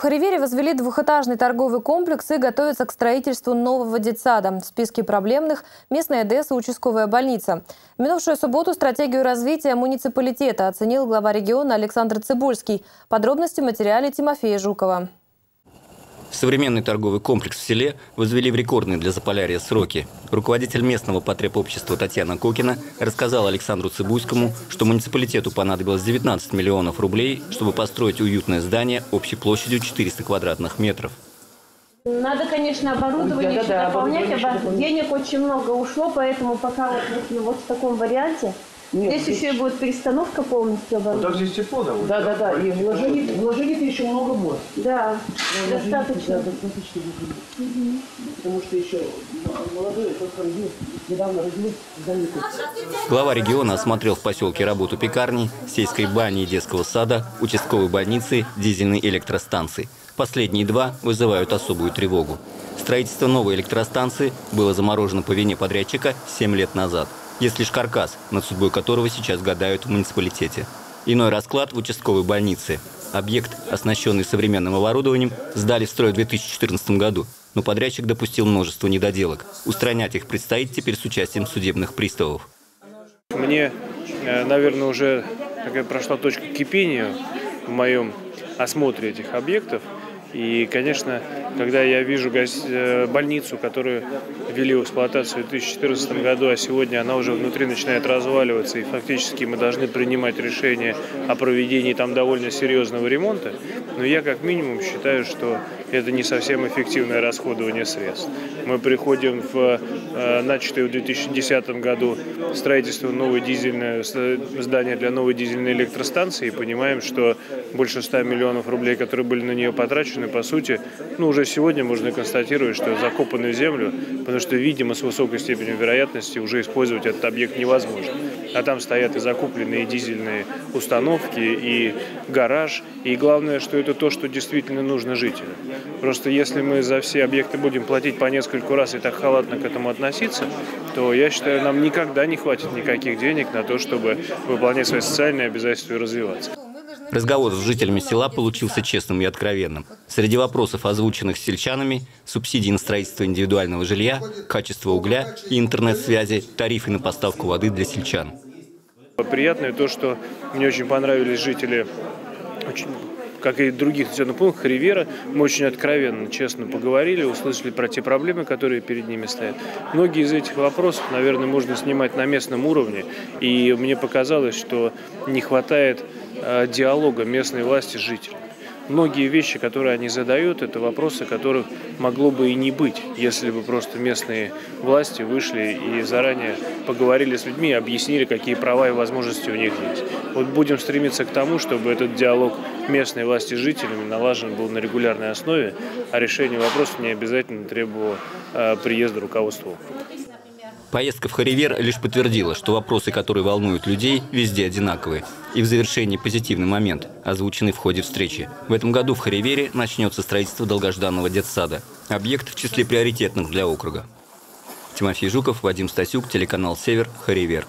В Харивере возвели двухэтажный торговый комплекс и готовятся к строительству нового детсада. В списке проблемных – местная ДЭС и участковая больница. В минувшую субботу стратегию развития муниципалитета оценил глава региона Александр Цибульский. Подробности в материале Тимофея Жукова. Современный торговый комплекс в селе возвели в рекордные для Заполярья сроки. Руководитель местного потребобщества Татьяна Кокина рассказала Александру Цибуйскому, что муниципалитету понадобилось 19 миллионов рублей, чтобы построить уютное здание общей площадью 400 квадратных метров. Надо, конечно, оборудование да, да, дополнять, оборудование. денег очень много ушло, поэтому пока вот, вот в таком варианте нет, здесь, здесь еще будет перестановка полностью. Вот так здесь тепло довольно. Да, да, да. И вложений, вложений еще много будет. Да, да достаточно. Да, достаточно угу. Потому что еще молодой, только родился, недавно родились, Глава региона осмотрел в поселке работу пекарни, сельской бани и детского сада, участковой больницы, дизельной электростанции. Последние два вызывают особую тревогу. Строительство новой электростанции было заморожено по вине подрядчика 7 лет назад. Есть лишь каркас, над судьбой которого сейчас гадают в муниципалитете. Иной расклад в участковой больнице. Объект, оснащенный современным оборудованием, сдали в строй в 2014 году. Но подрядчик допустил множество недоделок. Устранять их предстоит теперь с участием судебных приставов. Мне, э, наверное, уже такая прошла точка кипения в моем осмотре этих объектов – и, конечно, когда я вижу э, больницу, которую ввели в эксплуатацию в 2014 году, а сегодня она уже внутри начинает разваливаться, и фактически мы должны принимать решение о проведении там довольно серьезного ремонта, но я как минимум считаю, что это не совсем эффективное расходование средств. Мы приходим в э, начатое в 2010 году строительство новой дизельной, здания для новой дизельной электростанции и понимаем, что больше 100 миллионов рублей, которые были на нее потрачены, по сути, ну, уже сегодня можно констатировать, что закопаны в землю, потому что, видимо, с высокой степенью вероятности уже использовать этот объект невозможно. А там стоят и закупленные дизельные установки, и гараж, и главное, что это то, что действительно нужно жителям. Просто если мы за все объекты будем платить по нескольку раз и так халатно к этому относиться, то я считаю, нам никогда не хватит никаких денег на то, чтобы выполнять свои социальные обязательства и развиваться. Разговор с жителями села получился честным и откровенным. Среди вопросов, озвученных сельчанами, субсидии на строительство индивидуального жилья, качество угля и интернет-связи, тарифы на поставку воды для сельчан. Приятное то, что мне очень понравились жители очень как и других населенных пунктах Ривера, мы очень откровенно, честно поговорили, услышали про те проблемы, которые перед ними стоят. Многие из этих вопросов, наверное, можно снимать на местном уровне, и мне показалось, что не хватает э, диалога местной власти с жителями многие вещи, которые они задают, это вопросы, которых могло бы и не быть, если бы просто местные власти вышли и заранее поговорили с людьми, объяснили, какие права и возможности у них есть. Вот будем стремиться к тому, чтобы этот диалог местной власти с жителями налажен был на регулярной основе, а решение вопросов не обязательно требовало э, приезда руководства. Поездка в Харивер лишь подтвердила, что вопросы, которые волнуют людей, везде одинаковые. И в завершении позитивный момент, озвученный в ходе встречи. В этом году в Харивере начнется строительство долгожданного детсада. Объект в числе приоритетных для округа. Тимофей Жуков, Вадим Стасюк, телеканал «Север», Харивер.